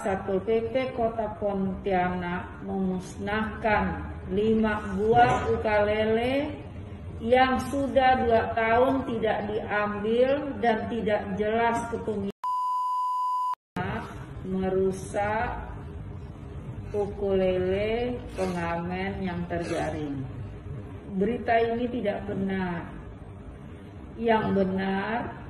Satpol PP Kota Pontianak memusnahkan lima buah ukulele yang sudah dua tahun tidak diambil dan tidak jelas kepemilikan merusak ukulele pengamen yang terjaring. Berita ini tidak benar. Yang benar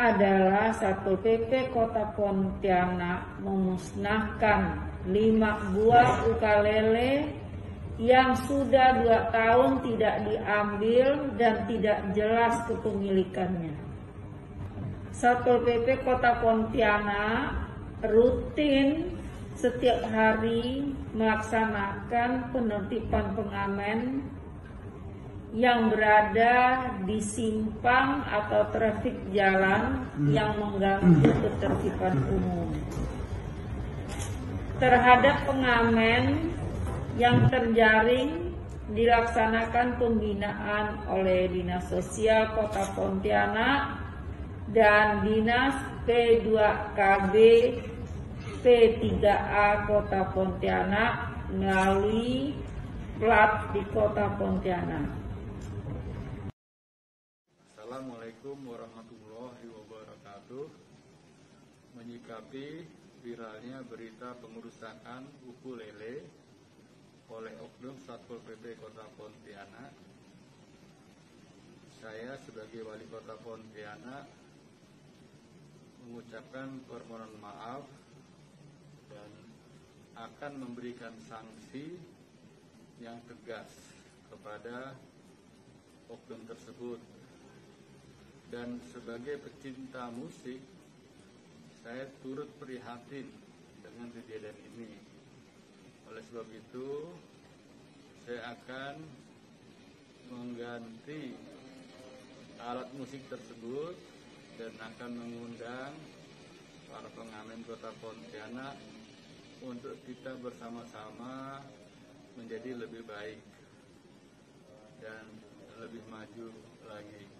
adalah Satpol PP Kota Pontianak memusnahkan lima buah ukulele yang sudah dua tahun tidak diambil dan tidak jelas kepemilikannya. Satpol PP Kota Pontianak rutin setiap hari melaksanakan penertiban pengamen yang berada di simpang atau trafik jalan yang mengganggu ketertiban umum. Terhadap pengamen yang terjaring dilaksanakan pembinaan oleh Dinas Sosial Kota Pontianak dan Dinas P2KB P3A Kota Pontianak melalui plat di Kota Pontianak. Assalamualaikum warahmatullahi wabarakatuh. Menyikapi viralnya berita pengurusakan ukulele oleh Oknum Satpol PP Kota Pontianak, saya sebagai wali kota Pontianak mengucapkan permohonan maaf dan akan memberikan sanksi yang tegas kepada oknum tersebut dan sebagai pecinta musik saya turut prihatin dengan kejadian ini oleh sebab itu saya akan mengganti alat musik tersebut dan akan mengundang para pengamen kota Pontianak untuk kita bersama-sama menjadi lebih baik dan lebih maju lagi.